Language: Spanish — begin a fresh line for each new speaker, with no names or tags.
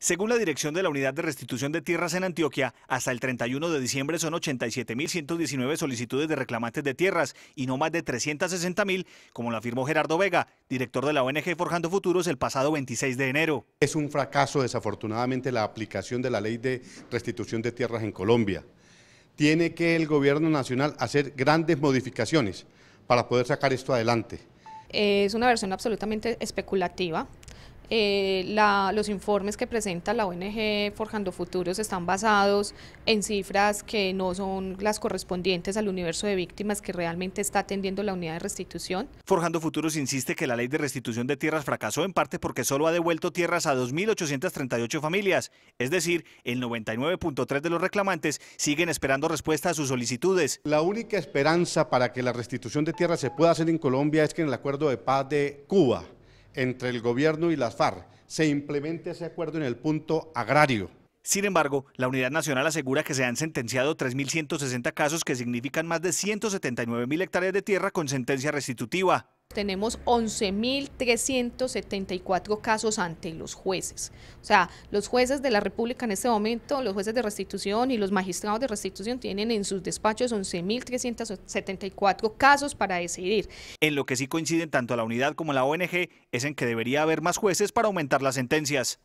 Según la dirección de la Unidad de Restitución de Tierras en Antioquia, hasta el 31 de diciembre son 87.119 solicitudes de reclamantes de tierras y no más de 360.000, como lo afirmó Gerardo Vega, director de la ONG Forjando Futuros el pasado 26 de enero.
Es un fracaso, desafortunadamente, la aplicación de la ley de restitución de tierras en Colombia. Tiene que el gobierno nacional hacer grandes modificaciones para poder sacar esto adelante.
Es una versión absolutamente especulativa eh, los informes que presenta la ONG Forjando Futuros están basados en cifras que no son las correspondientes al universo de víctimas que realmente está atendiendo la unidad de restitución.
Forjando Futuros insiste que la ley de restitución de tierras fracasó en parte porque solo ha devuelto tierras a 2.838 familias, es decir, el 99.3 de los reclamantes siguen esperando respuesta a sus solicitudes.
La única esperanza para que la restitución de tierras se pueda hacer en Colombia es que en el acuerdo de paz de Cuba, entre el gobierno y las FARC se implemente ese acuerdo en el punto agrario.
Sin embargo, la Unidad Nacional asegura que se han sentenciado 3.160 casos que significan más de 179.000 hectáreas de tierra con sentencia restitutiva.
Tenemos 11.374 casos ante los jueces. O sea, los jueces de la República en este momento, los jueces de restitución y los magistrados de restitución tienen en sus despachos 11.374 casos para decidir.
En lo que sí coinciden tanto la unidad como la ONG es en que debería haber más jueces para aumentar las sentencias.